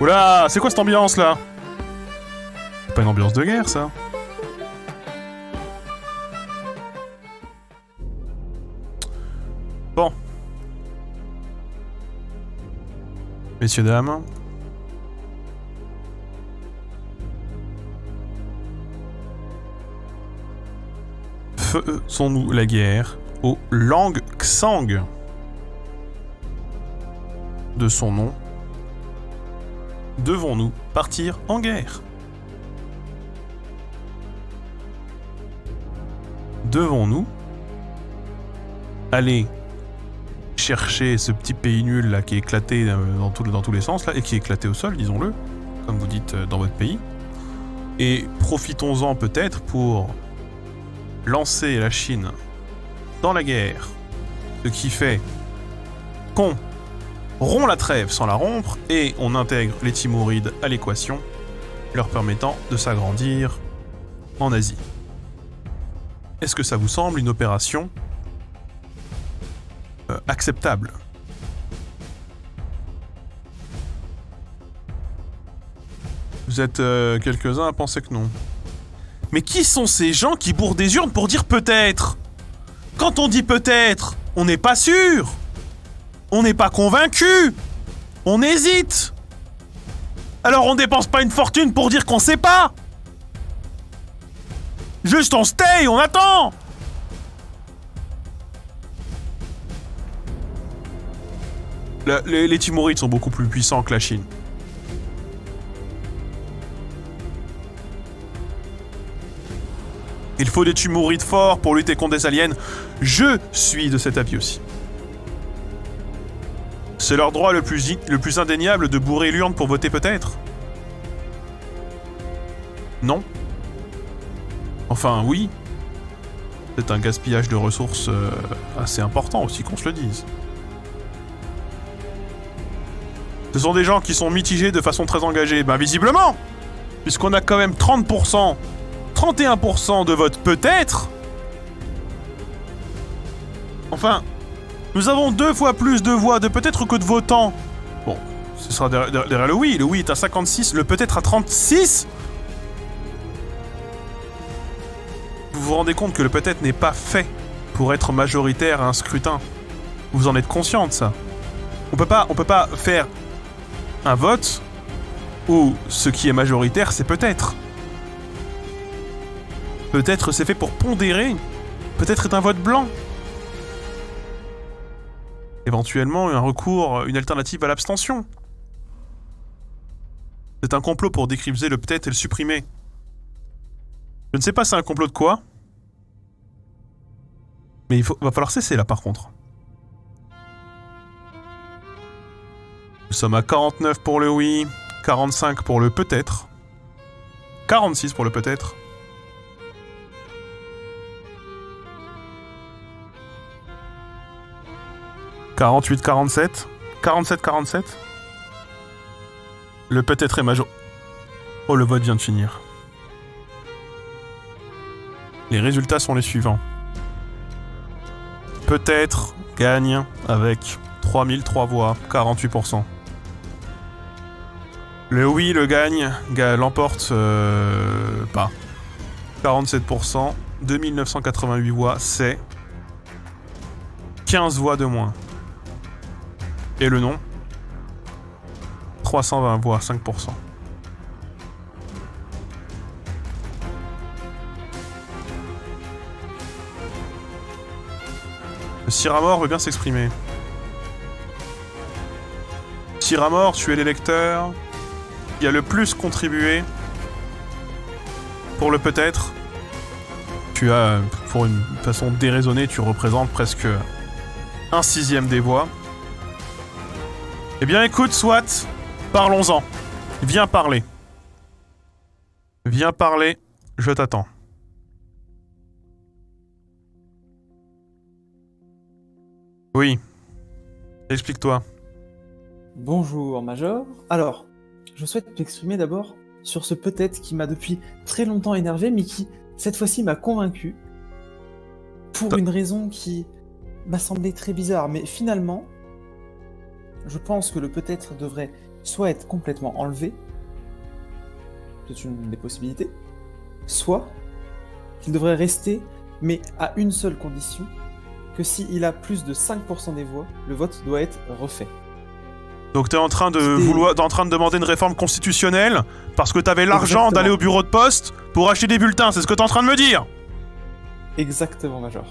Oula, c'est quoi cette ambiance là? C'est pas une ambiance de guerre ça Bon. Messieurs, dames. Faisons-nous la guerre au Lang Xang de son nom. Devons-nous partir en guerre? Devons-nous aller chercher ce petit pays nul là qui est éclaté euh, dans, tous les sens là et qui est éclaté au sol, disons-le, comme vous dites euh, dans votre pays? Et profitons-en peut-être pour lancer la Chine dans la guerre, ce qui fait qu'on rompt la trêve sans la rompre et on intègre les Timurides à l'équation, leur permettant de s'agrandir en Asie. Est-ce que ça vous semble une opération euh, acceptable? Vous êtes euh, quelques-uns à penser que non. Mais qui sont ces gens qui bourrent des urnes pour dire peut-être? Quand on dit peut-être, on n'est pas sûr On n'est pas convaincu On hésite Alors on dépense pas une fortune pour dire qu'on sait pas Juste on stay, on attend les, les sont beaucoup plus puissants que la Chine. Il faut des Timurides forts pour lutter contre des aliens. Je suis de cet avis aussi. C'est leur droit le plus, le plus indéniable de bourrer l'urne pour voter peut-être? Non? Enfin, oui. C'est un gaspillage de ressources euh, assez important aussi qu'on se le dise. Ce sont des gens qui sont mitigés de façon très engagée. Ben visiblement Puisqu'on a quand même 30% 31% de vote peut-être? Enfin, nous avons deux fois plus de voix de peut-être que de votants. Bon, ce sera derrière, le oui. Le oui est à 56, le peut-être à 36 Vous vous rendez compte que le peut-être n'est pas fait pour être majoritaire à un scrutin. Vous en êtes conscient de ça. On peut pas, on peut pas faire un vote où ce qui est majoritaire, c'est peut-être. Peut-être c'est fait pour pondérer. Peut-être est un vote blanc. Éventuellement, un recours, une alternative à l'abstention. C'est un complot pour décrypter le peut-être et le supprimer. Je ne sais pas c'est un complot de quoi. Mais il va falloir cesser là par contre. Nous sommes à 49 pour le oui, 45 pour le peut-être, 46 pour le peut-être. 48-47 47-47 Le peut-être est major... Oh, le vote vient de finir. Les résultats sont les suivants. Peut-être gagne avec 3003 voix, 48%. Le oui le gagne, l'emporte euh, pas. 47%, 2988 voix, c'est 15 voix de moins. Et le nom 320 voix, 5%. Le Siramor veut bien s'exprimer. Siramor, tu es l'électeur qui a le plus contribué pour le peut-être. Tu as, pour une façon déraisonnée, tu représentes presque un sixième des voix. Eh bien écoute, soit, parlons-en. Viens parler. Viens parler, je t'attends. Oui. Explique-toi. Bonjour, Major. Alors, je souhaite m'exprimer d'abord sur ce peut-être qui m'a depuis très longtemps énervé, mais qui, cette fois-ci, m'a convaincu. Pour une raison qui m'a semblé très bizarre, mais finalement, je pense que le peut-être devrait soit être complètement enlevé, c'est une des possibilités, soit qu'il devrait rester, mais à une seule condition, que s'il a plus de 5% des voix, le vote doit être refait. Donc t'es en train de vouloir, en train de demander une réforme constitutionnelle parce que t'avais l'argent d'aller au bureau de poste pour acheter des bulletins, c'est ce que t'es en train de me dire Exactement, Major.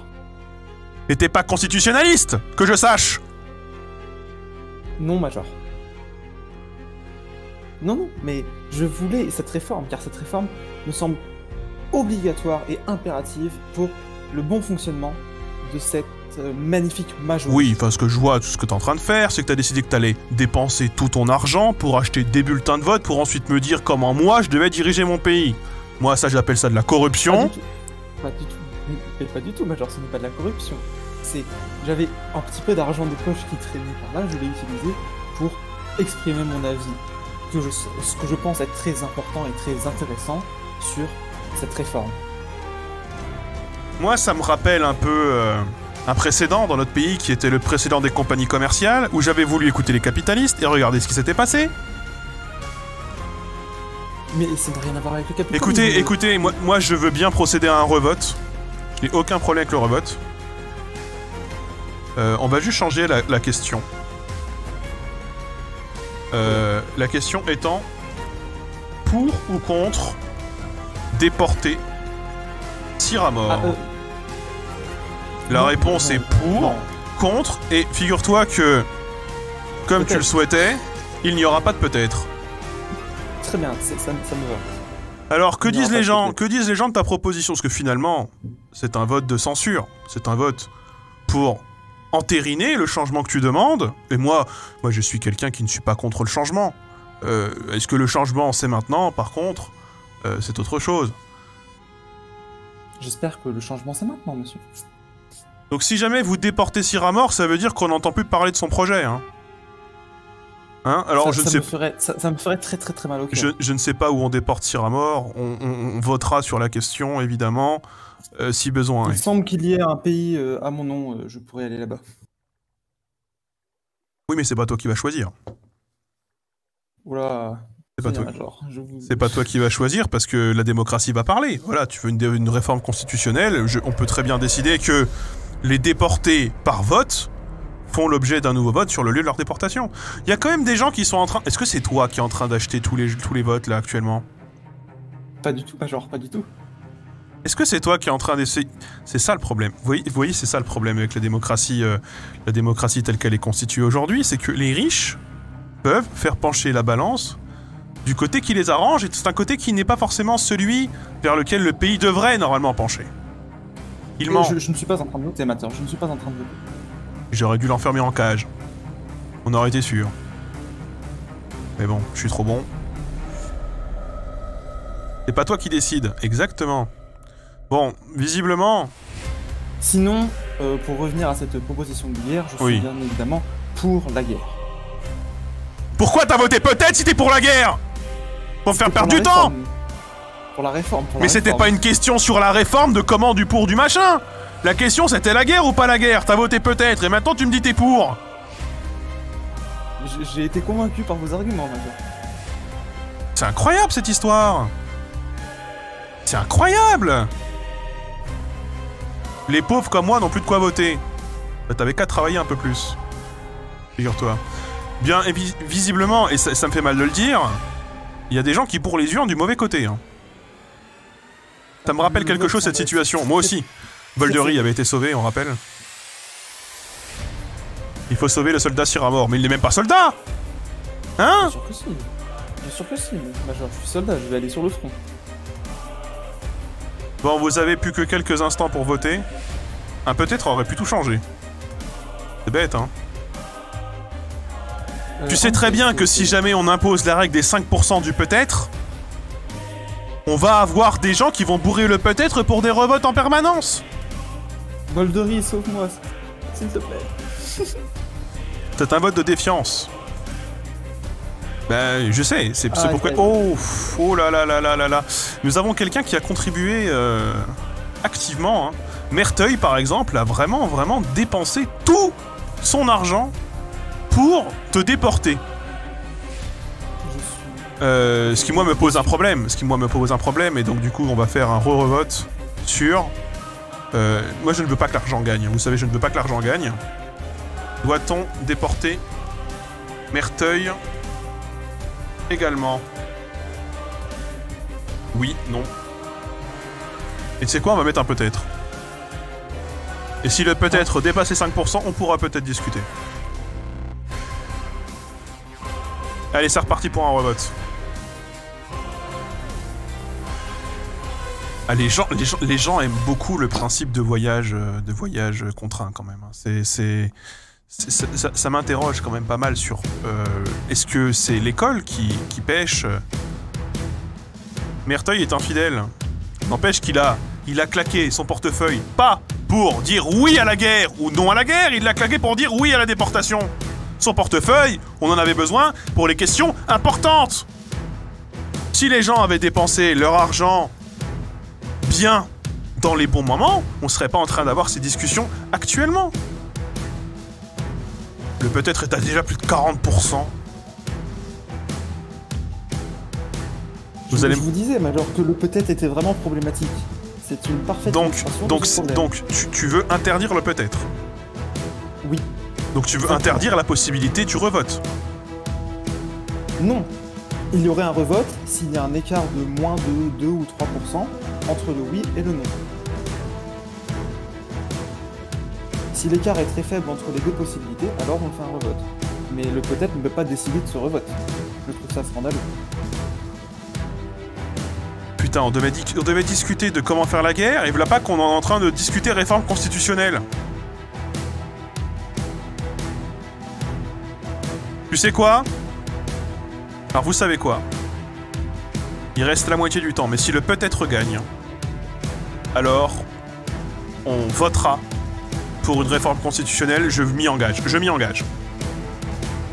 Et t'es pas constitutionnaliste, que je sache Non, Major. Non, non, mais je voulais cette réforme, car cette réforme me semble obligatoire et impérative pour le bon fonctionnement de cette euh, magnifique majorité. Oui, parce que je vois tout ce que t'es en train de faire, c'est que t'as décidé que t'allais dépenser tout ton argent pour acheter des bulletins de vote pour ensuite me dire comment moi je devais diriger mon pays. Moi, ça, j'appelle ça de la corruption. Pas du tout. Pas du tout, pas du tout Major, ce n'est pas de la corruption. C'est. J'avais un petit peu d'argent de poche qui traînait par là, je l'ai utilisé pour exprimer mon avis que je, ce que je pense être très important et très intéressant sur cette réforme. Moi, ça me rappelle un peu euh, un précédent dans notre pays qui était le précédent des compagnies commerciales, où j'avais voulu écouter les capitalistes et regarder ce qui s'était passé. Mais ça n'a rien à voir avec le capitalisme. Écoutez, écoutez, moi, moi je veux bien procéder à un revote. Je n'ai aucun problème avec le revote. Euh, on va juste changer la, la question. Euh, la question étant pour ou contre déporter tir à mort Ah, euh, La non, réponse non, est pour, non. contre, et figure-toi que, comme tu le souhaitais, il n'y aura pas de peut-être. Très bien, ça, ça me va. Alors, que disent les gens. Que disent les gens de ta proposition? Parce que finalement, c'est un vote de censure. C'est un vote pour entériner le changement que tu demandes. Et moi, moi, je suis quelqu'un qui ne suis pas contre le changement. Euh, Est-ce que le changement, c'est maintenant? Par contre, euh, c'est autre chose. J'espère que le changement c'est maintenant, monsieur. Donc, si jamais vous déportez Syrah mort, ça veut dire qu'on n'entend plus parler de son projet. Hein, Hein? Alors, ça, je ne sais me ferait, ça, ça me ferait très très très mal au cœur. Je, je ne sais pas où on déporte. On, on- on votera sur la question, évidemment, euh, si besoin. Il semble qu'il y ait un pays euh, à mon nom, euh, je pourrais aller là-bas. Oui, mais c'est pas toi qui vas choisir. Oula. C'est pas toi. Vous- C'est pas toi qui vas choisir parce que la démocratie va parler. Voilà, tu veux une, réforme constitutionnelle. je- on peut très bien décider que les déportés par vote font l'objet d'un nouveau vote sur le lieu de leur déportation. Il y a quand même des gens qui sont en train. Est-ce que c'est toi qui es en train d'acheter tous les, tous les votes là actuellement? Pas du tout, Major, pas du tout. Est-ce que c'est toi qui es en train d'essayer C'est ça le problème. Vous voyez, c'est ça le problème avec la démocratie, euh, la démocratie telle qu'elle est constituée aujourd'hui, c'est que les riches peuvent faire pencher la balance du côté qui les arrange, et c'est un côté qui n'est pas forcément celui vers lequel le pays devrait normalement pencher. Il ment. Je, je ne suis pas en train de voter, Mateur, je ne suis pas en train de voter. J'aurais dû l'enfermer en cage. On aurait été sûr. Mais bon, je suis trop bon. C'est pas toi qui décide, exactement. Bon, visiblement, Sinon, euh, pour revenir à cette proposition de guerre, je suis Oui. bien évidemment pour la guerre. Pourquoi t'as voté peut-être si t'es pour la guerre? Pour me faire perdre du temps. Pour la réforme. pour la Mais c'était pas une question sur la réforme de comment, du pour, du machin La question c'était la guerre ou pas la guerre? T'as voté peut-être et maintenant tu me dis t'es pour J'ai- J'ai été convaincu par vos arguments, Major. C'est incroyable cette histoire C'est incroyable Les pauvres comme moi n'ont plus de quoi voter. Bah, T'avais qu'à travailler un peu plus. Figure-toi. Bien, et vis- visiblement, et ça, me fait mal de le dire, il y a des gens qui, pour les yeux, ont du mauvais côté. hein. Ça me rappelle Le quelque chose cette situation. Moi aussi. Voldery avait été sauvé, on rappelle. Il faut sauver le soldat Syrah mort, mais il n'est même pas soldat Hein? Bien sûr que si. Bien sûr que si, Major. Je suis soldat, je vais aller sur le front. Bon, vous avez plus que quelques instants pour voter. Un peut-être aurait pu tout changer. C'est bête, hein Euh, Tu sais très bien que si jamais on impose la règle des 5% du peut-être, on va avoir des gens qui vont bourrer le peut-être pour des revotes en permanence. Boldery, sauve-moi, s'il te plaît. C'est un vote de défiance. Ben, je sais, c'est Ah, pourquoi... Oh, oh là là là là là là. Nous avons quelqu'un qui a contribué euh, activement. Hein. Merteuil, par exemple, a vraiment, vraiment dépensé tout son argent pour te déporter. Euh, ce qui moi me pose un problème. Ce qui moi me pose un problème et donc du coup on va faire un re-revote sur. Euh, moi je ne veux pas que l'argent gagne. Vous savez, je ne veux pas que l'argent gagne. Doit-on déporter Merteuil également Oui, non. Et tu sais quoi, on va mettre un peut-être. Et si le peut-être dépasse les 5%, on pourra peut-être discuter. Allez, c'est reparti pour un revote. Ah, les, gens, les, gens, les gens aiment beaucoup le principe de voyage, euh, de voyage contraint quand même. hein. C'est- ça, m'interroge quand même pas mal sur euh, est-ce que c'est l'école qui, qui pêche? Merteuil est infidèle. N'empêche qu'il a, il a claqué son portefeuille pas pour dire oui à la guerre ou non à la guerre, il l'a claqué pour dire oui à la déportation. Son portefeuille, on en avait besoin pour les questions importantes. Si les gens avaient dépensé leur argent bien dans les bons moments, on serait pas en train d'avoir ces discussions actuellement. Le peut-être est à déjà plus de 40%. Vous je, allez je vous disais, Major, que le peut-être était vraiment problématique. C'est une parfaite Donc, donc, tu, tu veux interdire le peut-être? Oui. Donc tu veux Exactement. interdire la possibilité du revote? Non. Il y aurait un revote s'il y a un écart de moins de 2 ou 3% entre le oui et le non. Si l'écart est très faible entre les deux possibilités, alors on fait un revote. Mais le peut-être ne peut pas décider de ce revote. Je trouve ça scandaleux. Putain, on devait, on devait discuter de comment faire la guerre, et voilà pas qu'on est en train de discuter réforme constitutionnelle. Tu sais quoi? Alors vous savez quoi? Il reste la moitié du temps, mais si le peut-être gagne, alors on votera pour une réforme constitutionnelle, je m'y engage. Je m'y engage.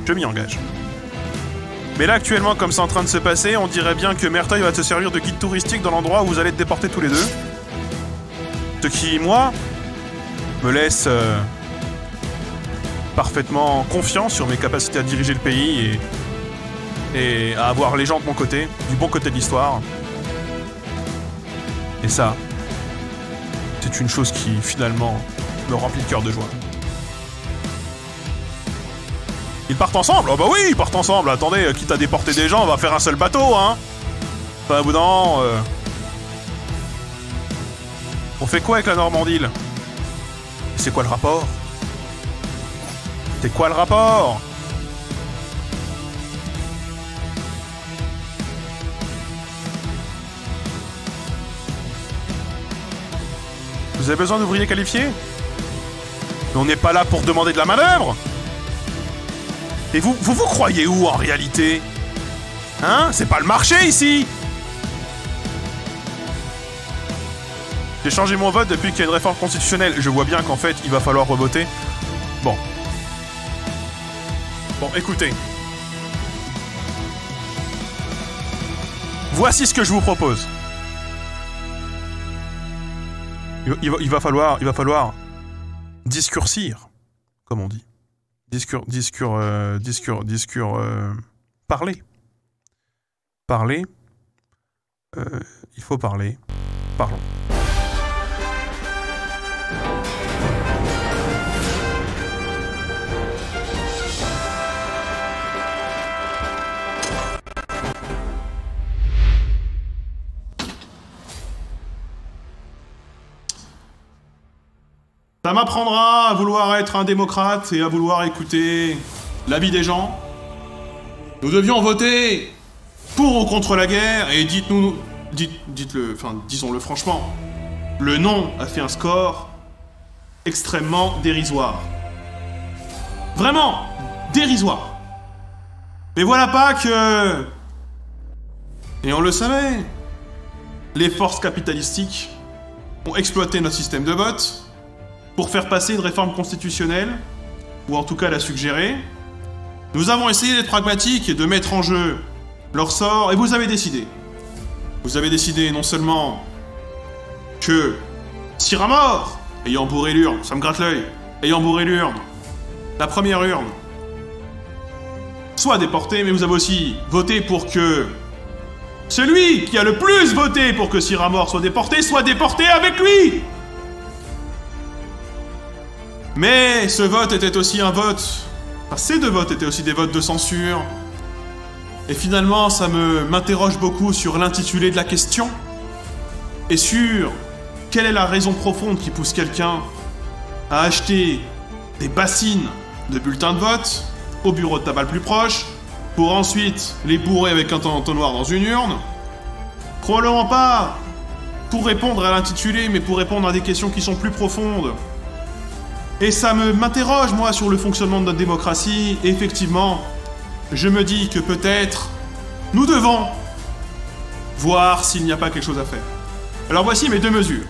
Je m'y engage. Mais là, actuellement, comme c'est en train de se passer, on dirait bien que Merteuil va te servir de guide touristique dans l'endroit où vous allez être déportés tous les deux. Ce qui, moi, me laisse euh, parfaitement confiant sur mes capacités à diriger le pays et, et à avoir les gens de mon côté, du bon côté de l'histoire. Et ça, c'est une chose qui, finalement, me remplit le cœur de joie. Ils partent ensemble? Oh bah oui, ils partent ensemble. Attendez, euh, quitte à déporter des gens, on va faire un seul bateau, hein. Enfin, bout d'un euh, On fait quoi avec la Normandie C'est quoi le rapport? C'est quoi le rapport? Vous avez besoin d'ouvriers qualifiés? Mais on n'est pas là pour demander de la manœuvre Et vous, vous croyez où en réalité? Hein? C'est pas le marché ici J'ai changé mon vote depuis qu'il y a une réforme constitutionnelle. Je vois bien qu'en fait, il va falloir revoter. Bon. Bon, écoutez. Voici ce que je vous propose. Il va falloir, il va falloir discurcir, comme on dit. Discours, discours, euh, discours, euh, parler. Parler. Euh, il faut parler. Parlons. Ça m'apprendra à vouloir être un démocrate et à vouloir écouter l'avis des gens. Nous devions voter pour ou contre la guerre et dites-nous, dites, dites-le, enfin disons-le franchement, le non a fait un score extrêmement dérisoire. Vraiment dérisoire. Mais voilà pas que, et on le savait, les forces capitalistiques ont exploité notre système de vote pour faire passer une réforme constitutionnelle, ou en tout cas la suggérer. Nous avons essayé d'être pragmatiques et de mettre en jeu leur sort, et vous avez décidé. Vous avez décidé non seulement que Siramor, ayant bourré l'urne, ça me gratte l'œil, ayant bourré l'urne, la première urne, soit déporté, mais vous avez aussi voté pour que celui qui a le plus voté pour que Siramor soit déporté soit déporté avec lui. Mais ce vote était aussi un vote. Enfin, ces deux votes étaient aussi des votes de censure. Et finalement, ça me m'interroge beaucoup sur l'intitulé de la question et sur quelle est la raison profonde qui pousse quelqu'un à acheter des bassines de bulletins de vote au bureau de tabac le plus proche, pour ensuite les bourrer avec un entonnoir dans une urne. Probablement pas pour répondre à l'intitulé, mais pour répondre à des questions qui sont plus profondes. Et ça m'interroge, moi, sur le fonctionnement de notre démocratie. Effectivement, je me dis que peut-être nous devons voir s'il n'y a pas quelque chose à faire. Alors voici mes deux mesures.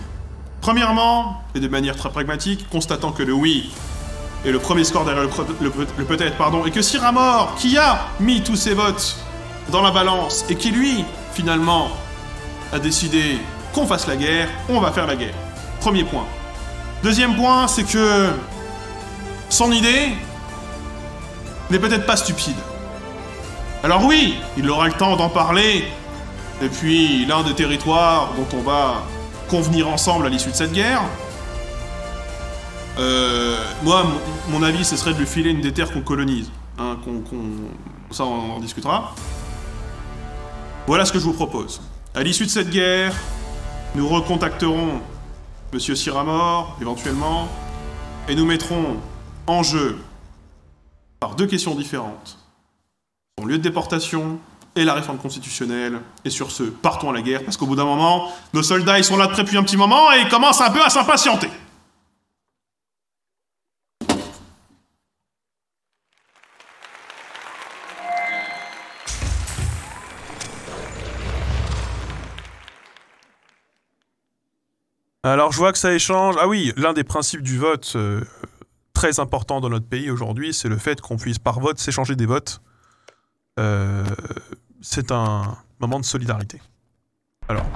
Premièrement, et de manière très pragmatique, constatant que le oui est le premier score derrière le, peut-être, pardon, et que Siramor, qui a mis tous ses votes dans la balance, et qui lui, finalement, a décidé qu'on fasse la guerre, on va faire la guerre. Premier point. Deuxième point, c'est que son idée n'est peut-être pas stupide. Alors oui, il aura le temps d'en parler depuis l'un des territoires dont on va convenir ensemble à l'issue de cette guerre. Euh, moi, mon, avis, ce serait de lui filer une des terres qu'on colonise. Hein, ça, on en discutera. Voilà ce que je vous propose. À l'issue de cette guerre, nous recontacterons Monsieur Siramor, éventuellement, et nous mettrons en jeu, par deux questions différentes, son lieu de déportation et la réforme constitutionnelle. Et sur ce, partons à la guerre, parce qu'au bout d'un moment, nos soldats, ils sont là depuis un petit moment et ils commencent un peu à s'impatienter. Alors je vois que ça échange. Ah oui, l'un des principes du vote euh, très important dans notre pays aujourd'hui, c'est le fait qu'on puisse par vote s'échanger des votes. Euh, c'est un moment de solidarité. Alors.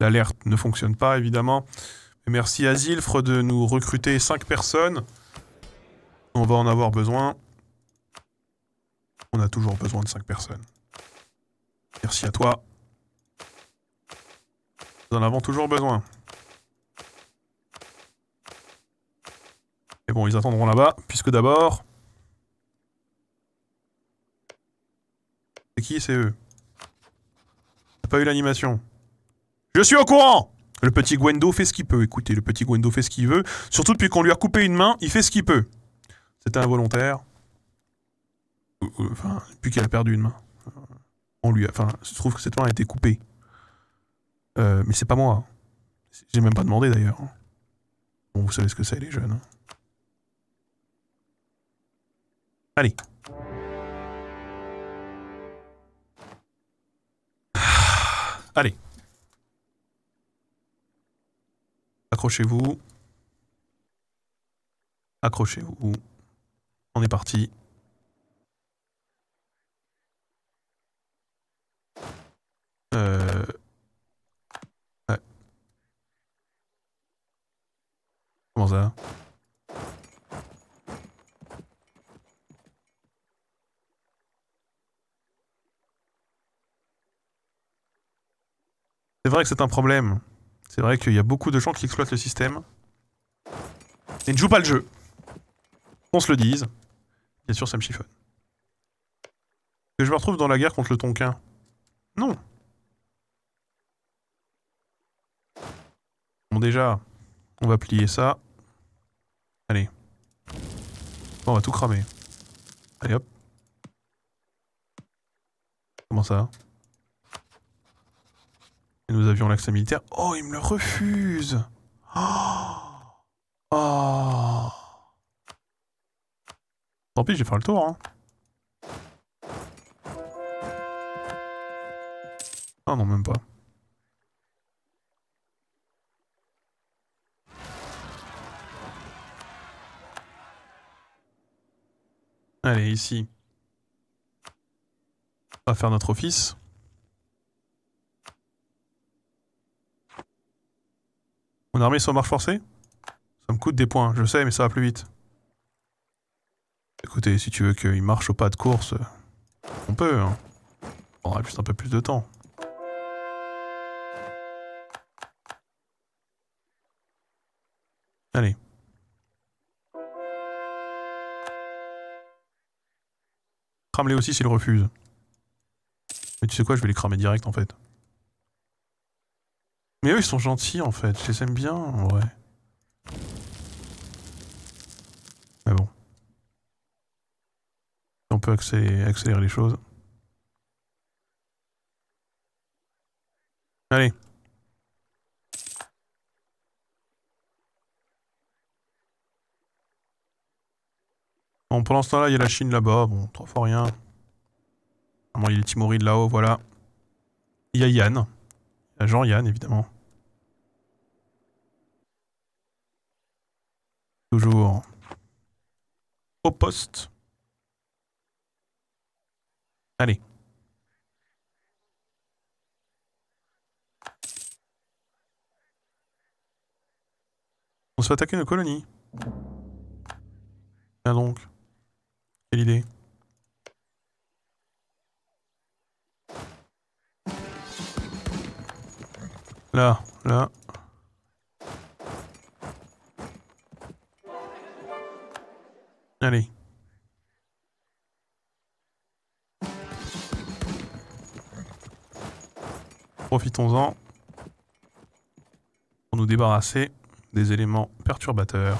L'alerte ne fonctionne pas, évidemment. merci à Zilfre de nous recruter 5 personnes. On va en avoir besoin. On a toujours besoin de 5 personnes. Merci à toi. Nous en avons toujours besoin. Et bon, ils attendront là-bas, puisque d'abord... C'est qui? C'est eux. T'as pas eu l'animation? Je suis au courant Le petit Gwendo fait ce qu'il peut. Écoutez, le petit Gwendo fait ce qu'il veut. Surtout depuis qu'on lui a coupé une main, il fait ce qu'il peut. C'était involontaire. Enfin, depuis qu'elle a perdu une main on lui Enfin, je trouve que cette main a été coupée. Euh, mais c'est pas moi. J'ai même pas demandé d'ailleurs. Bon, vous savez ce que c'est, les jeunes. Hein. Allez. Allez. Accrochez-vous. Accrochez-vous. On est parti. Euh... Ouais. Comment ça C'est vrai que c'est un problème. C'est vrai qu'il y a beaucoup de gens qui exploitent le système. Et ne jouent pas le jeu. On se le dise. Bien sûr, ça me chiffonne. Que je me retrouve dans la guerre contre le Tonkin. Non. Déjà, on va plier ça. Allez. on va tout cramer. Allez hop. Comment ça? Nous avions l'accès militaire. Oh, il me le refuse Oh, oh. Tant pis, j'ai fait le tour. Hein. Ah non, même pas. Allez, ici. On va faire notre office. Mon armée soit marche forcée? Ça me coûte des points, je sais, mais ça va plus vite. Écoutez, si tu veux qu'il marche au pas de course, on peut, hein. On aura juste un peu plus de temps. Allez. Crame-les aussi s'ils refusent. Mais tu sais quoi, je vais les cramer direct en fait. Mais eux ils sont gentils en fait, je les aime bien en vrai. Mais bon. On peut accélérer, les choses. Allez. Bon, pendant ce temps-là, il y a la Chine là-bas. Bon, trois fois rien. il y a les là-haut, voilà. Il y a Yann. Jean-Yann, évidemment. Toujours au poste. Allez. On se fait attaquer nos colonies. Tiens donc. Là, là. Allez. Profitons-en pour nous débarrasser des éléments perturbateurs.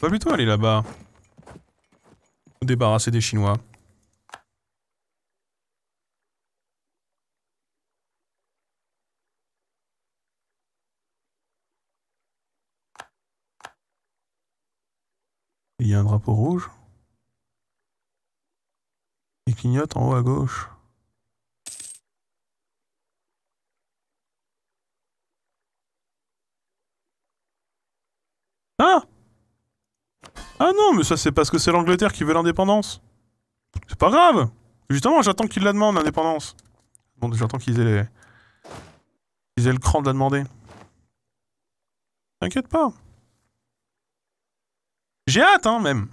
Va plutôt aller là-bas. Nous débarrasser des Chinois. Il y a un drapeau rouge. Il clignote en haut à gauche. Ah Ah non, mais ça c'est parce que c'est l'Angleterre qui veut l'indépendance. C'est pas grave Justement, j'attends qu'ils la demandent, l'indépendance. Bon, j'attends qu'ils aient les... Qu'ils aient le cran de la demander. T'inquiète pas. J'ai hâte, hein, même.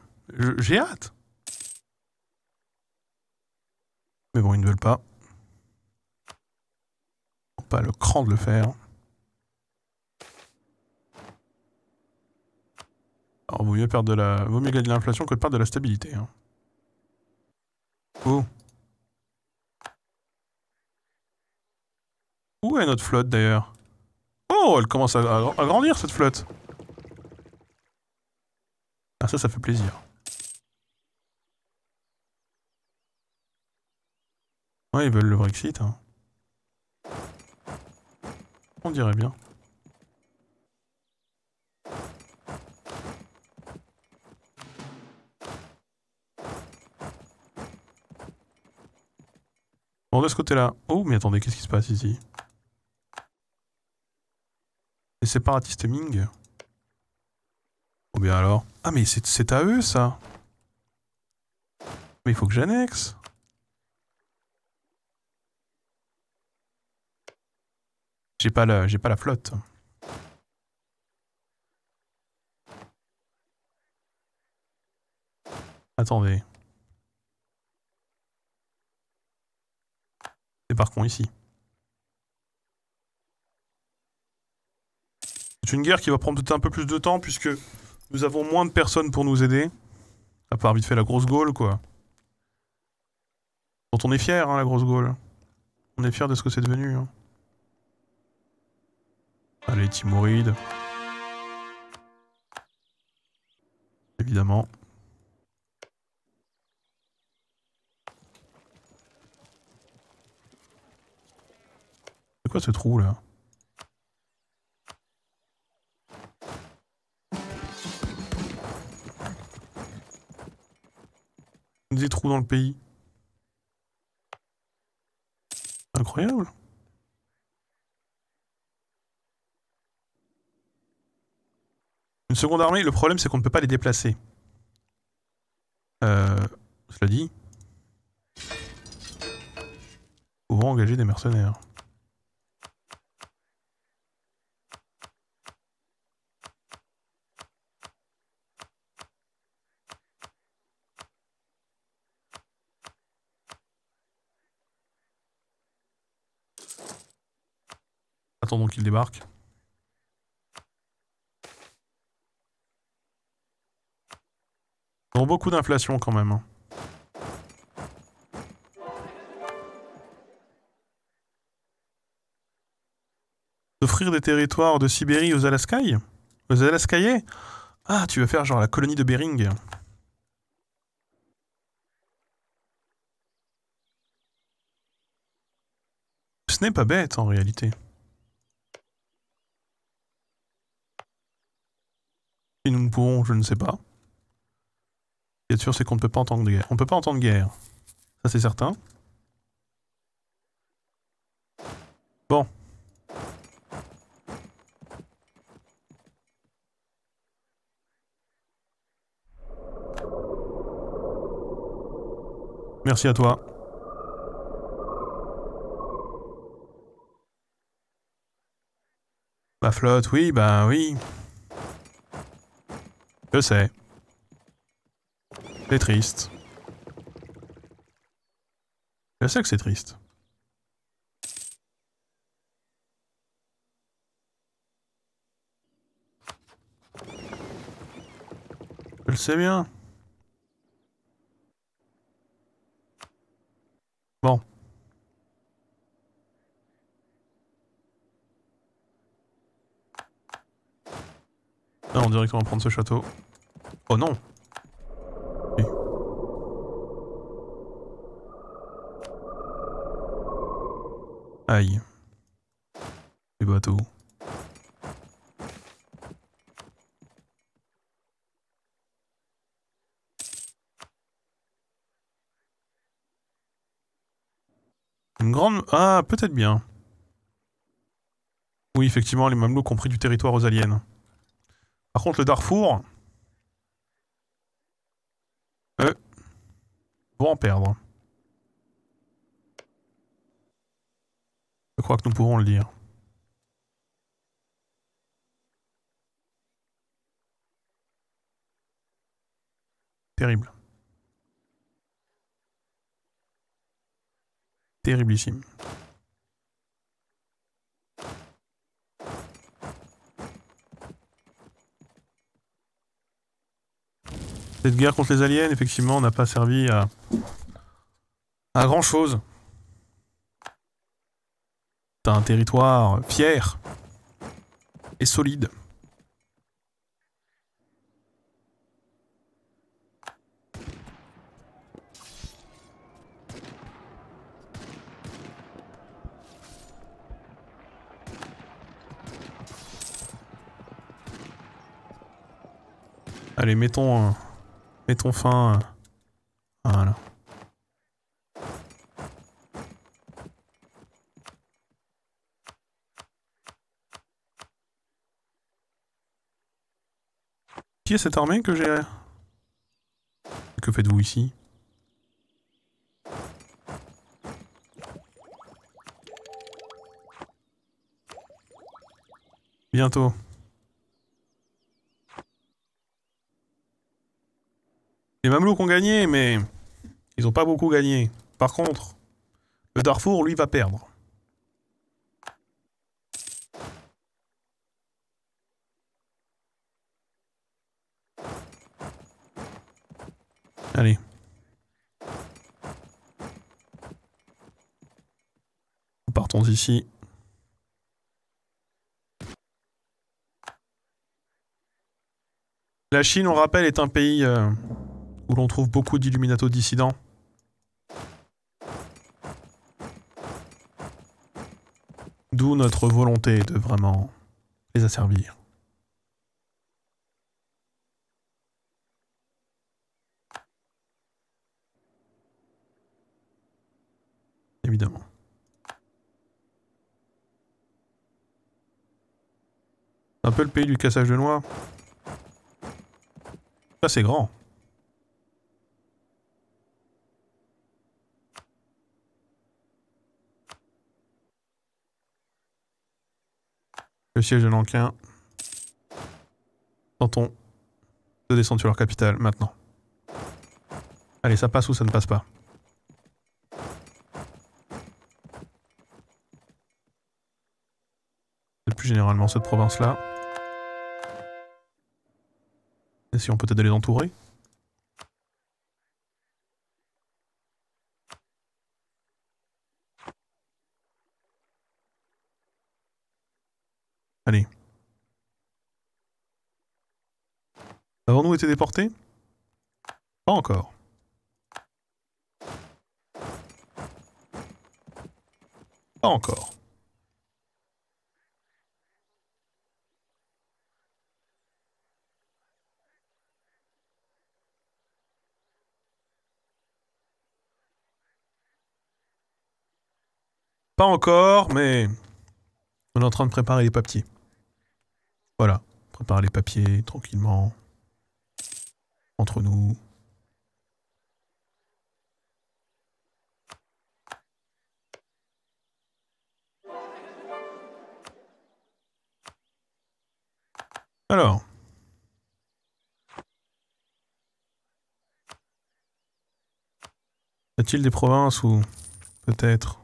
J'ai hâte. Mais bon, ils ne veulent pas. Pas le cran de le faire. Alors, vaut mieux perdre de la... Vaut mieux gagner de l'inflation que de perdre de la stabilité. Oh. Où? Est notre flotte, d'ailleurs? Oh, elle commence à grandir, cette flotte. Ah ça, ça fait plaisir. Ouais, ils veulent le Brexit. Hein. On dirait bien. De ce côté-là. Oh, mais attendez, qu'est-ce qui se passe ici? Les séparatistes Ming? Oh bien alors. Ah mais c'est à eux ça Mais il faut que j'annexe. J'ai pas la j'ai pas la flotte. Attendez. Débarquons ici. C'est une guerre qui va prendre peut-être un peu plus de temps puisque nous avons moins de personnes pour nous aider. À part vite fait la grosse Gaule, quoi. Dont on est fier, hein, la grosse Gaule. On est fier de ce que c'est devenu. Hein. Allez, Timoride. Évidemment. Ce trou là des trous dans le pays. Incroyable. Une seconde armée, le problème c'est qu'on ne peut pas les déplacer. Euh, cela dit. pouvons engager des mercenaires. Attendons qu'il débarque. Ils ont beaucoup d'inflation quand même. hein. Offrir des territoires de Sibérie aux Alaskaïs Aux Alaskaïais Ah, tu veux faire genre la colonie de Bering Ce n'est pas bête en réalité. Et nous ne pourrons, je ne sais pas. Ce qui est sûr, c'est qu'on ne peut pas entendre guerre. On ne peut pas entendre guerre. Ça, c'est certain. Bon. Merci à toi. Ma flotte, oui, bah oui. Je sais. C'est triste. Je sais que c'est triste. Je le sais bien. Bon. Ah, on dirait qu'on va prendre ce château. Oh non. Aïe. Les bateaux. Une grande... Ah, peut-être bien. Oui, effectivement, les Mamelouks ont pris du territoire aux aliens. Par contre, le Darfour... Euh... Vont en perdre. Je crois que nous pouvons le dire. Terrible. Terriblissime. Cette guerre contre les aliens, effectivement, n'a pas servi à, à grand chose. T'as un territoire fier et solide. Allez, mettons, euh, mettons fin. euh, voilà. Qui est cette armée que j'ai Que faites-vous ici? Bientôt. Les Mamelouks ont gagné, mais ils ont pas beaucoup gagné. Par contre, le Darfour, lui, va perdre. Allez. Partons ici. La Chine, on rappelle, est un pays euh, où l'on trouve beaucoup d'illuminato dissidents. D'où notre volonté de vraiment les asservir. Évidemment. Un peu le pays du cassage de noix. Ça c'est grand. Le siège de Nankin. Tentons de descendre sur leur capitale maintenant. Allez, ça passe ou ça ne passe pas? C'est plus généralement cette province-là. Essayons peut-être de les entourer? Allez. Avons-nous été déportés? Pas encore. Pas encore. Pas encore, mais on est en train de préparer les papiers. Voilà, préparer les papiers tranquillement. Entre nous. Alors. Y a-t-il des provinces où, peut-être,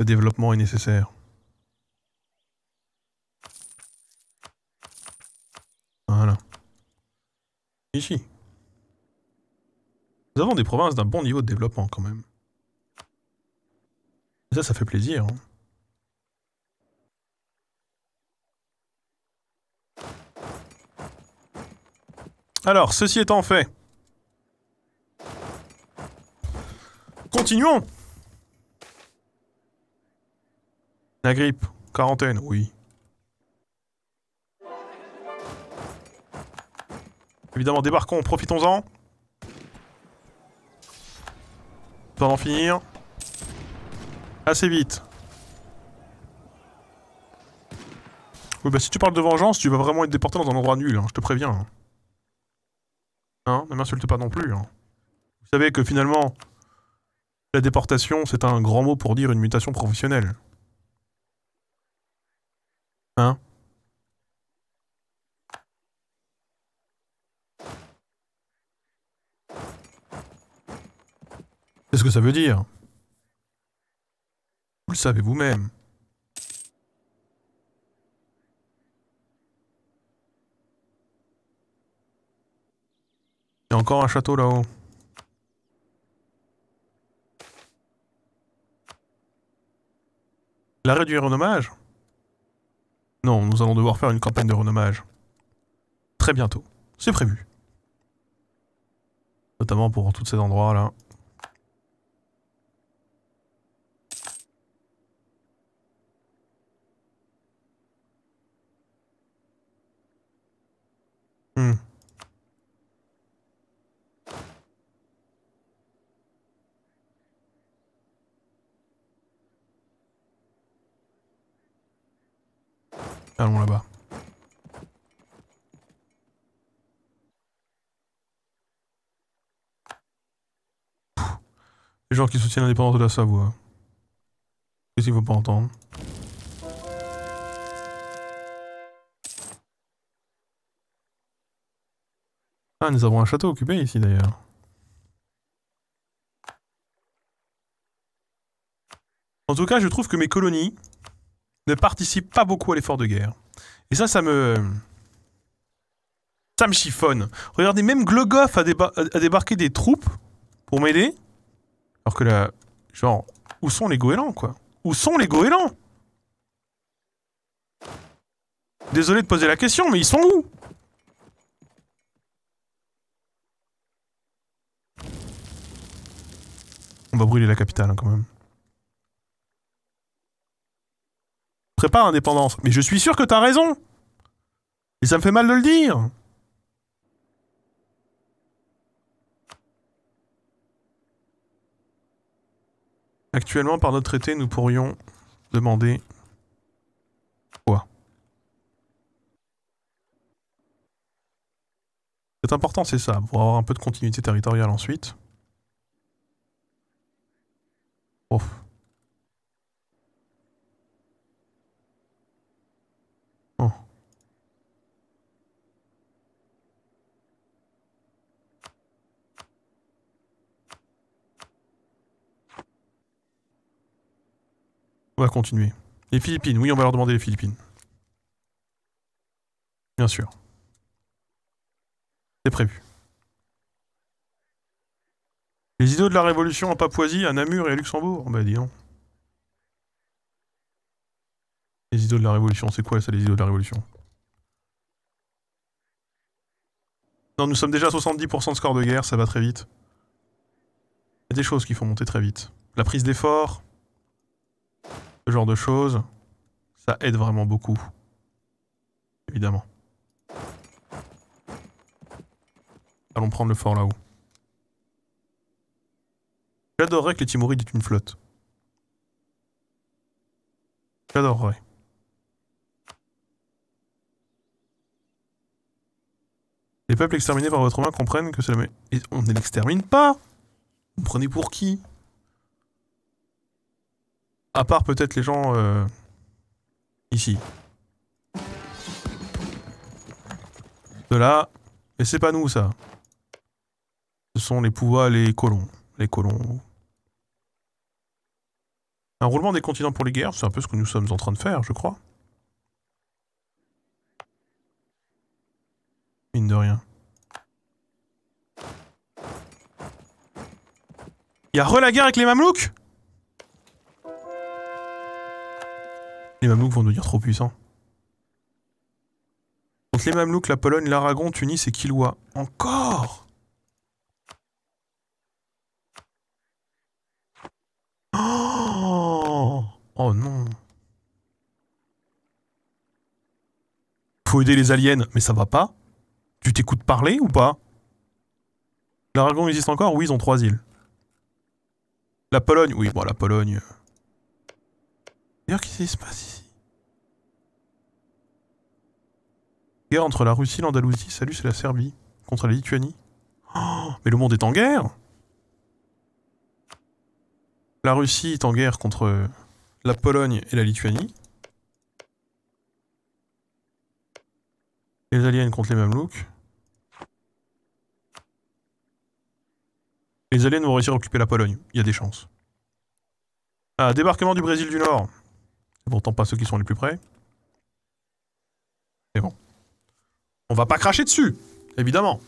le développement est nécessaire Voilà. Nous avons des provinces d'un bon niveau de développement quand même. ça, ça fait plaisir. Hein. Alors, ceci étant fait. Continuons La grippe. Quarantaine, oui. Évidemment, débarquons, profitons-en. Temps d'en finir. Assez vite. Oui, bah si tu parles de vengeance, tu vas vraiment être déporté dans un endroit nul, hein, je te préviens. Hein, ne m'insulte pas non plus. Hein. Vous savez que finalement, la déportation, c'est un grand mot pour dire une mutation professionnelle. Hein? Qu'est-ce que ça veut dire? Vous le savez vous-même. Il y a encore un château là-haut. L'arrêt du renommage? Non, nous allons devoir faire une campagne de renommage. Très bientôt. C'est prévu. Notamment pour tous ces endroits là. Hmm. Allons là-bas. Les gens qui soutiennent l'indépendance de la Savoie. Qu'est-ce qu'il faut pas entendre? Ah, nous avons un château occupé ici d'ailleurs. En tout cas, je trouve que mes colonies ne participent pas beaucoup à l'effort de guerre. Et ça, ça me... Ça me chiffonne. Regardez, même Glogoff a, débarqué des troupes pour m'aider. Alors que là... Genre, où sont les goélands, quoi? Où sont les goélands? Désolé de poser la question, mais ils sont où? On va brûler la capitale, hein, quand même. Prépare l'indépendance. Mais je suis sûr que t'as raison Et ça me fait mal de le dire Actuellement, par notre traité, nous pourrions demander... Quoi? C'est important, c'est ça, pour avoir un peu de continuité territoriale ensuite. Oh. On va continuer. Les Philippines, oui, on va leur demander les Philippines. Bien sûr. C'est prévu. Les idiots de la Révolution en Papouasie, à Namur et à Luxembourg Bah dis donc. Les idiots de la Révolution, c'est quoi ça, les idiots de la Révolution? Non, nous sommes déjà à 70% de score de guerre, ça va très vite. Il y a des choses qui font monter très vite. La prise d'effort, ce genre de choses, ça aide vraiment beaucoup. Évidemment. Allons prendre le fort là-haut. J'adorerais que les Timorides aient une flotte. J'adorerais. Les peuples exterminés par votre main comprennent que c'est la... Et on ne l'extermine pas Vous prenez pour qui? À part peut-être les gens... Euh, ici. De là... Et c'est pas nous, ça. Ce sont les pouvoirs, les colons. Les colons. Un roulement des continents pour les guerres, c'est un peu ce que nous sommes en train de faire, je crois. Mine de rien. Il y a re la guerre avec les Mamelouks? Les Mamelouks vont devenir trop puissants. Donc les Mamelouks, la Pologne, l'Aragon, Tunis et Kilwa. Encore? Oh, non Faut aider les aliens, mais ça va pas Tu t'écoutes parler ou pas? L'Aragon existe encore? Oui, ils ont trois îles. La Pologne, oui, bon, la Pologne. D'ailleurs, qu'est-ce qui se passe ici? Guerre entre la Russie l'Andalousie. Salut, c'est la Serbie. Contre la Lituanie. Oh, mais le monde est en guerre La Russie est en guerre contre la Pologne et la Lituanie. Les aliens contre les Mamelouks. Les aliens vont réussir à occuper la Pologne. Il y a des chances. Ah, débarquement du Brésil du Nord. Pourtant pas ceux qui sont les plus près. Mais bon. On va pas cracher dessus, évidemment.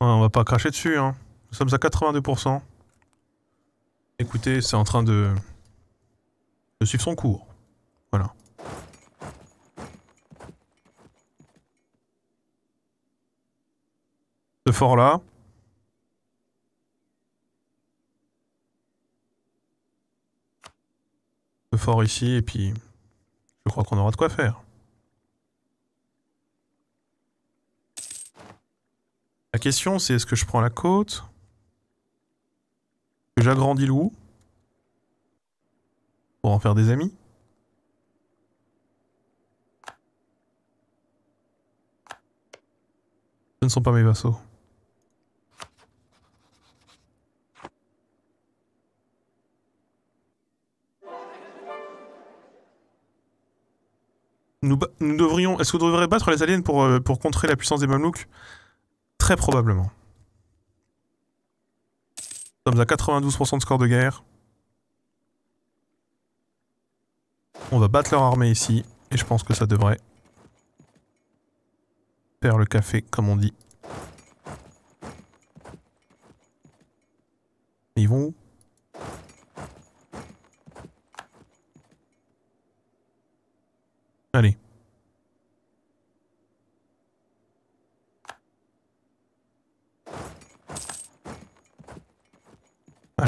On va pas cracher dessus, hein. Nous sommes à 82%. Écoutez, c'est en train de de suivre son cours. Voilà. Ce fort là. Ce fort ici, et puis je crois qu'on aura de quoi faire. La question c'est est-ce que je prends la côte? Que j'agrandis loup pour en faire des amis? Ce ne sont pas mes vassaux. Nous, devrions... Est-ce que vous devriez battre les aliens pour, euh, pour contrer la puissance des Mamelouks? Très probablement. Nous sommes à 92% de score de guerre. On va battre leur armée ici. Et je pense que ça devrait faire le café, comme on dit. Ils vont où? Allez.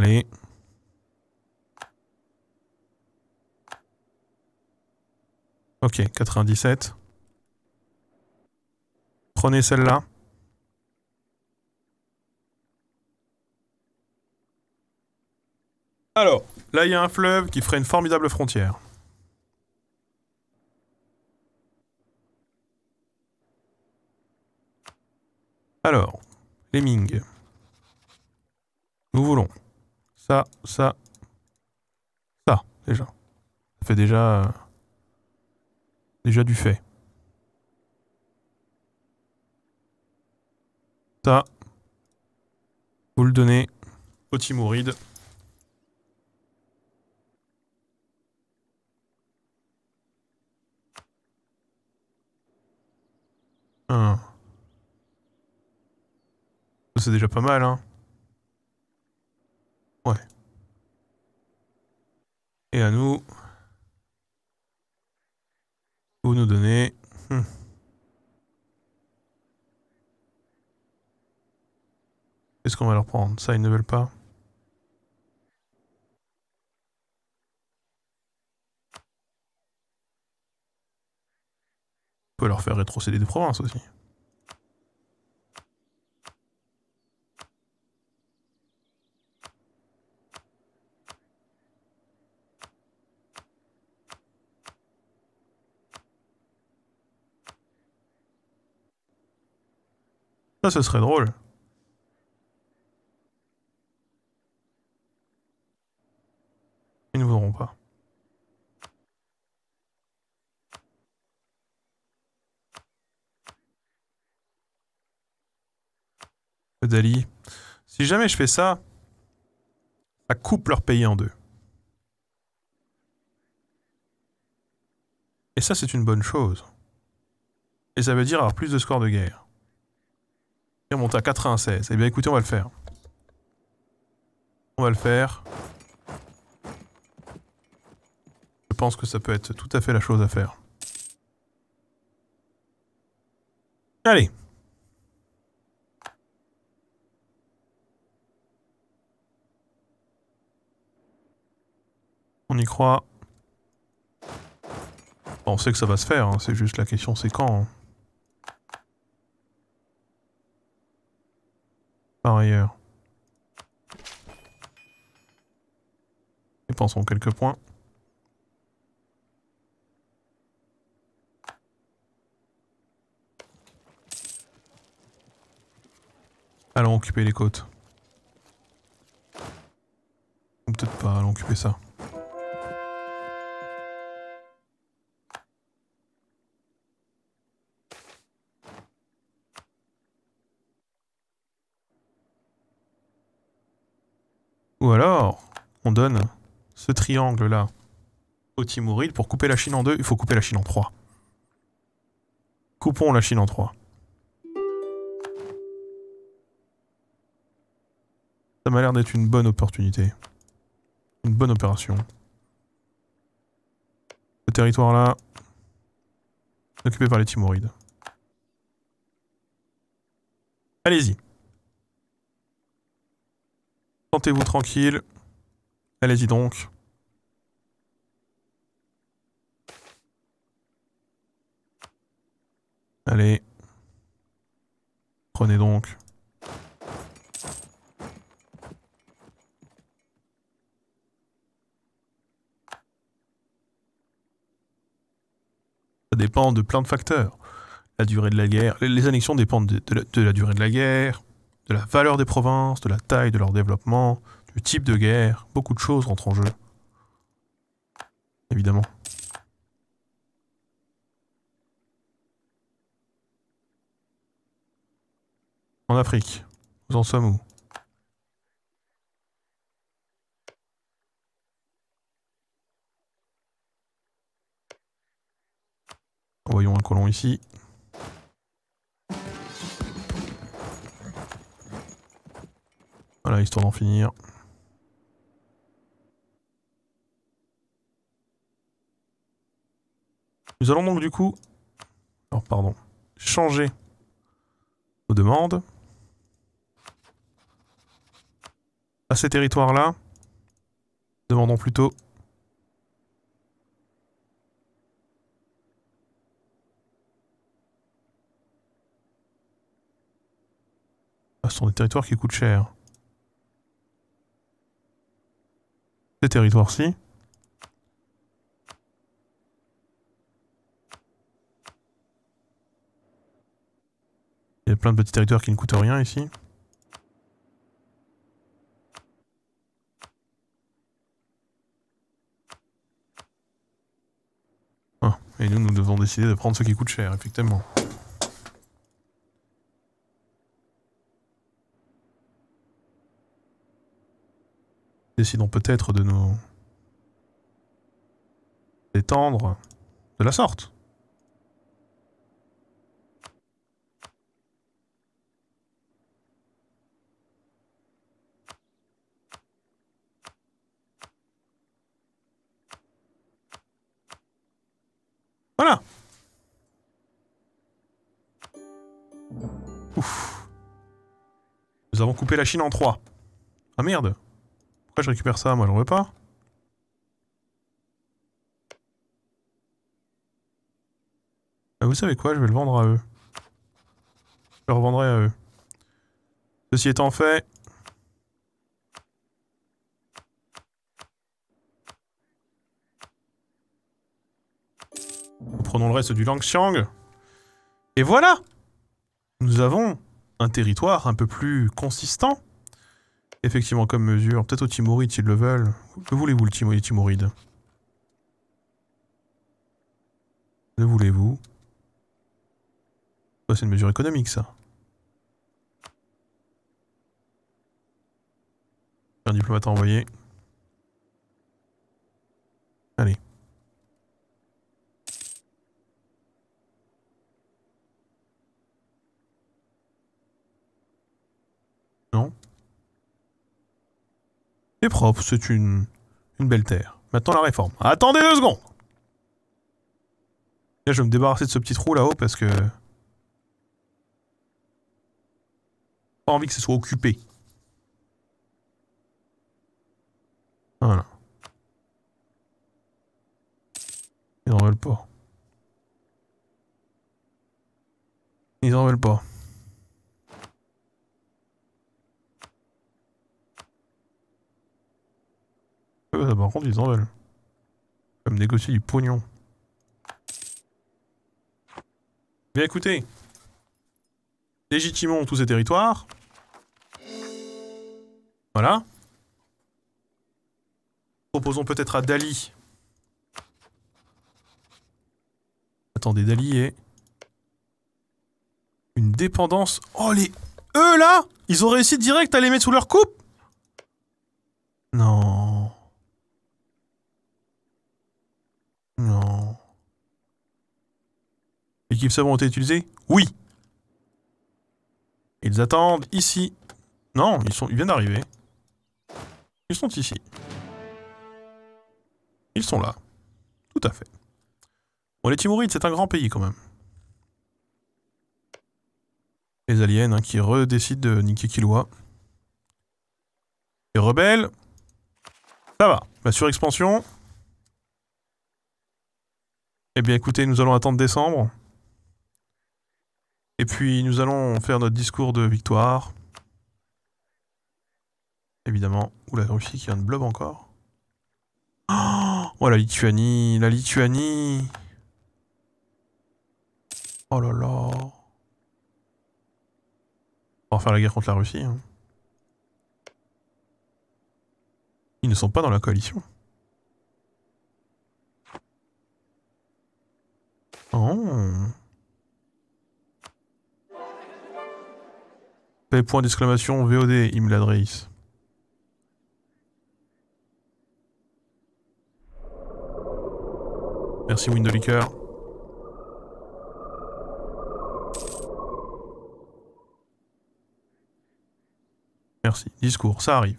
Allez. Ok, 97. Prenez celle-là. Alors, là il y a un fleuve qui ferait une formidable frontière. Alors, les Ming. Nous voulons ça, ça, ça, déjà. Ça fait déjà... Euh, déjà du fait. Ça, vous le donnez au Timouride. Ah. C'est déjà pas mal, hein. Ouais. Et à nous. Vous nous donnez... Hmm. Qu'est-ce qu'on va leur prendre? Ça, ils ne veulent pas. On peut leur faire rétrocéder des provinces aussi. Ça, ce serait drôle. Ils ne voudront pas. Dali. Si jamais je fais ça, ça coupe leur pays en deux. Et ça, c'est une bonne chose. Et ça veut dire avoir plus de scores de guerre. On monte à 96. Eh bien écoutez, on va le faire. On va le faire. Je pense que ça peut être tout à fait la chose à faire. Allez. On y croit. On sait que ça va se faire, hein. c'est juste la question c'est quand. Hein. Par ailleurs. Et pensons quelques points. Allons occuper les côtes. Peut-être pas, allons occuper ça. On donne ce triangle-là au Timouride pour couper la Chine en deux. Il faut couper la Chine en trois. Coupons la Chine en trois. Ça m'a l'air d'être une bonne opportunité. Une bonne opération. Le territoire là, occupé par les Timourides. Allez-y. Sentez-vous tranquille. Allez-y donc. Allez. Prenez donc. Ça dépend de plein de facteurs. La durée de la guerre. Les annexions dépendent de la durée de la guerre, de la valeur des provinces, de la taille de leur développement, du type de guerre, beaucoup de choses rentrent en jeu. Évidemment. En Afrique, nous en sommes où? Voyons un colon ici. Voilà, histoire d'en finir. Nous allons donc du coup... Alors, pardon. Changer nos demandes. À ces territoires-là, demandons plutôt ah, ce sont des territoires qui coûtent cher. ces territoires-ci. y a plein de petits territoires qui ne coûtent rien ici. Oh, et nous, nous devons décider de prendre ce qui coûte cher, effectivement. Décidons peut-être de nous détendre de la sorte. Nous avons coupé la Chine en trois. Ah merde. Pourquoi je récupère ça Moi, je veux pas. Ah, vous savez quoi? Je vais le vendre à eux. Je le revendrai à eux. Ceci étant fait... Nous prenons le reste du Langxiang. Et voilà Nous avons un territoire un peu plus consistant. Effectivement, comme mesure. Peut-être aux Timorides s'ils le veulent. Que voulez-vous, le Timoride? Que voulez-vous? C'est une mesure économique, ça. Un diplomate à envoyer. Allez. Non c'est propre, c'est une, une belle terre. Maintenant la réforme. Attendez deux secondes Là, je vais me débarrasser de ce petit trou là-haut parce que... Pas envie que ce soit occupé. Voilà. Ils en veulent pas. Ils en veulent pas. Par contre, ils en veulent. Comme négocier du pognon. Bien écoutez. Légitimons tous ces territoires. Voilà. Proposons peut-être à Dali. Attendez, Dali est... Une dépendance... Oh, les... Eux, là Ils ont réussi direct à les mettre sous leur coupe? Non. L'équipe savon ont été utilisés Oui. Ils attendent ici. Non, ils, sont, ils viennent d'arriver. Ils sont ici. Ils sont là. Tout à fait. Bon, les Timurides, c'est un grand pays quand même. Les aliens hein, qui redécident de niquer Killua. Les rebelles. Ça va. La surexpansion. Eh bien écoutez, nous allons attendre décembre. Et puis nous allons faire notre discours de victoire. Évidemment. Ou la Russie qui vient de blob encore. Oh la Lituanie, la Lituanie. Oh là là. On va faire la guerre contre la Russie. Hein. Ils ne sont pas dans la coalition. Oh. Point d'exclamation VOD, Imlad Reis. Merci Windolicker. Merci. Discours, ça arrive.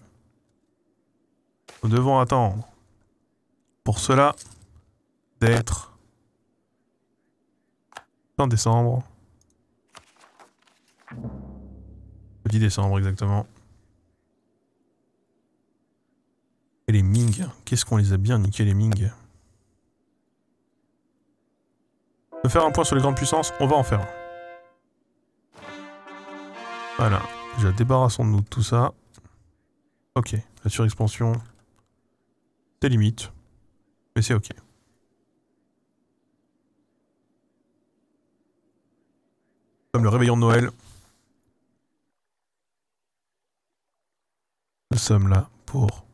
Nous devons attendre. Pour cela, d'être Fin décembre. 10 décembre exactement. Et les Ming, qu'est-ce qu'on les a bien niqués les Ming faire un point sur les grandes puissances, on va en faire un. Voilà, déjà débarrassons de nous de tout ça. Ok, la surexpansion, c'est limite, mais c'est ok. Comme le réveillon de Noël. Nous sommes là pour